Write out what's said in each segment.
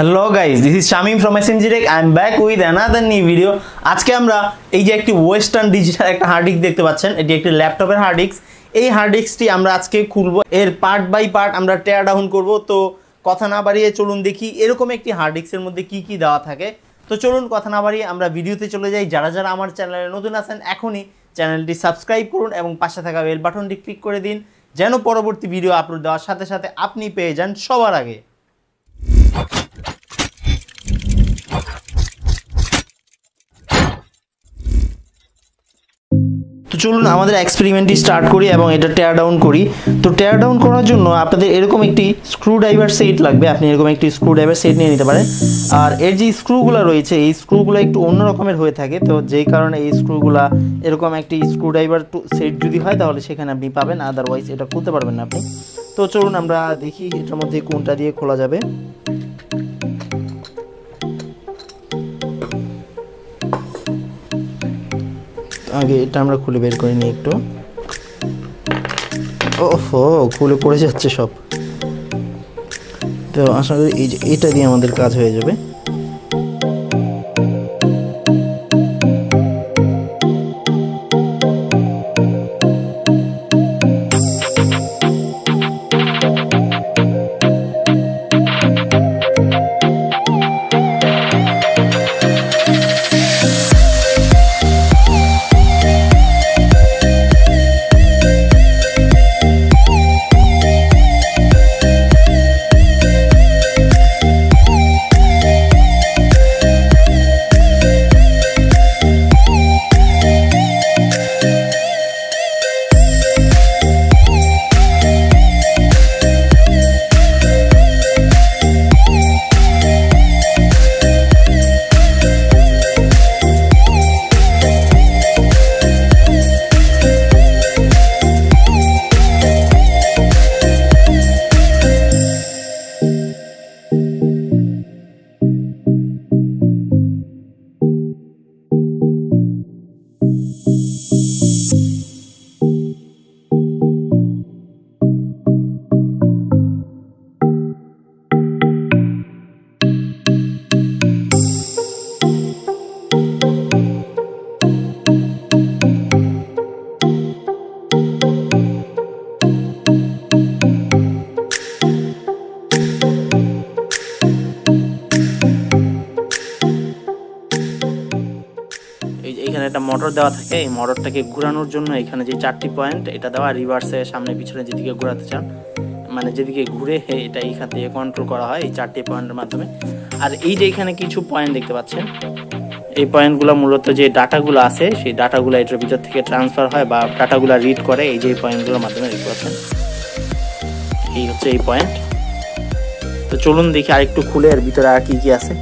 Hello guys this is Shamim from SMG tech I am back with another new video আজকে আমরা এই যে একটি ওয়েস্টার্ন ডিজিটাল একটা হার্ড ডিস্ক দেখতে পাচ্ছেন, এটি একটি ল্যাপটপের হার্ড ডিস্ক এই হার্ড ডিস্কটি আমরা আজকে খুলবো। এর পার্ট বাই পার্ট আমরা টেয়ার ডাউন করব। তো কথা না বাড়িয়ে চলুন দেখি এরকম একটি হার্ড ডিস্কের মধ্যে কি কি দেওয়া থাকে। তো চলুন কথা না বাড়িয়ে আমরা ভিডিওতে চলে যাই। যারা যারা আমার চ্যানেলে নতুন আছেন, এখনই চ্যানেলটি সাবস্ক্রাইব করুন এবং পাশে থাকা বেল বাটনটি ক্লিক করে দিন। যেন পরবর্তী ভিডিও আপলোড দেওয়ার সাথে সাথে আপনি পেয়ে যান সবার আগে। চলুন আমাদের এক্সপেরিমেন্টটি স্টার্ট করি এবং এটা টেয়ার ডাউন করি। তো টেয়ার ডাউন করার জন্য আপনাদের এরকম একটি স্ক্রু ড্রাইভার সেট লাগবে। আপনি এরকম একটি স্ক্রু ড্রাইভার সেট নিয়ে নিতে পারেন। আর এর যে স্ক্রুগুলো রয়েছে, এই স্ক্রুগুলো একটু অন্য রকমের হয়ে থাকে। তো যেই কারণে এই স্ক্রুগুলো এরকম একটি স্ক্রু ড্রাইভার সেট যদি হয়, তাহলে সেখানে আপনি পাবেন। আদারওয়াইজ এটা খুলতে পারবেন না আপনি। তো চলুন আমরা দেখি এটার মধ্যে কোনটা দিয়ে খোলা যাবে। আগে এটা আমরা খুলে বের করে নিই একটু। ওহো, খুলে পড়ে যাচ্ছে সব। তো আশা করি এটা দিয়ে আমাদের কাজ হয়ে যাবে। একটা মোটর দেওয়া থাকে, এই মোটরটাকে ঘোরানোর জন্য এখানে যে চারটি পয়েন্ট এটা দেওয়া রিভার্সে সামনে পিছনে যেদিকে ঘোরাতে চান মানে যেদিকে ঘুরে এটা এইখান থেকে কন্ট্রোল করা হয়, এই চারটি পয়েন্টের মাধ্যমে। আর এই যে এখানে কিছু পয়েন্ট দেখতে পাচ্ছেন, এই পয়েন্টগুলো মূলত যে ডাটাগুলো আছে, সেই ডাটাগুলো এটার ভিতর থেকে ট্রান্সফার হয় বা ডাটাগুলো রিড করে, এই যে পয়েন্টগুলোর মাধ্যমে দেখতে পাচ্ছেন এই হচ্ছে এই পয়েন্ট তো চলুন দেখি আরেকটু খুলে এর ভিতরে আর কি কি আছে।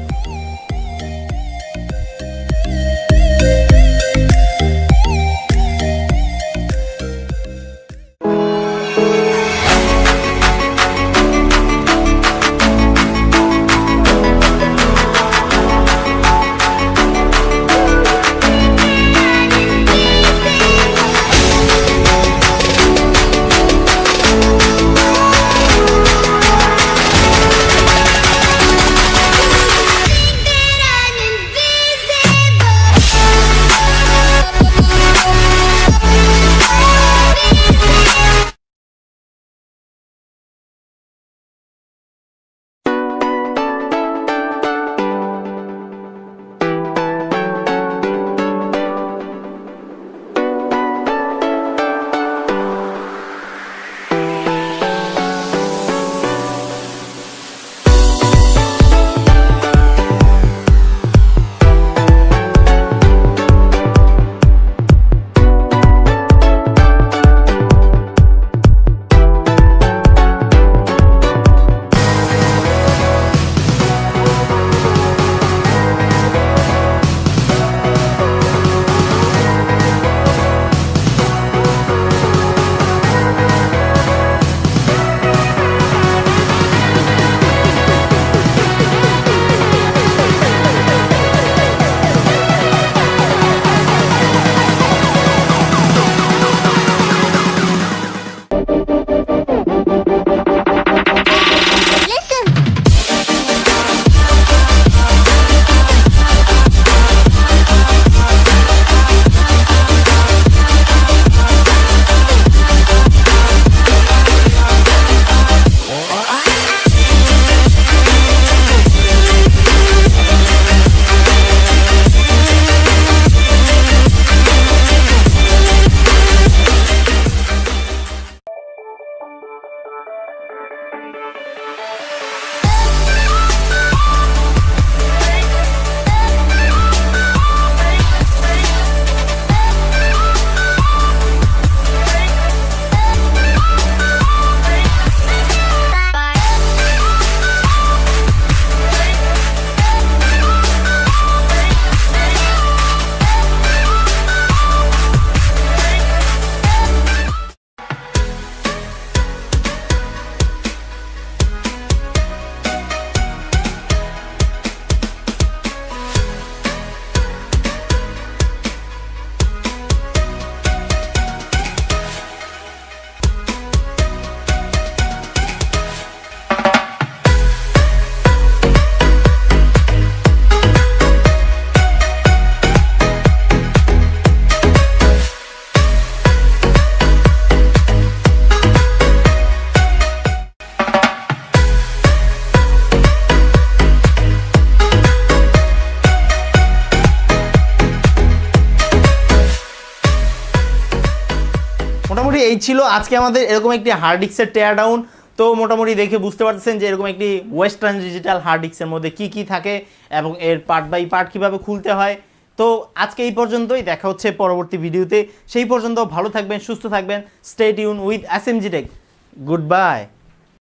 মোটামুটি এই ছিল। আজকে আমাদের এরকম একটি হার্ড ডিস্কের টেয়ার ডাউন তো মোটামুটি দেখে বুঝতে পারতেছেন যে এরকম একটি ওয়েস্টার্ন ডিজিটাল হার্ড ডিস্কের মধ্যে কি কি থাকে এবং এর পার্ট বাই পার্ট কীভাবে খুলতে হয়। তো আজকে এই পর্যন্তই। দেখা হচ্ছে পরবর্তী ভিডিওতে সেই পর্যন্ত ভালো থাকবেন, সুস্থ থাকবেন। Stay Yoon with S M G tech good bye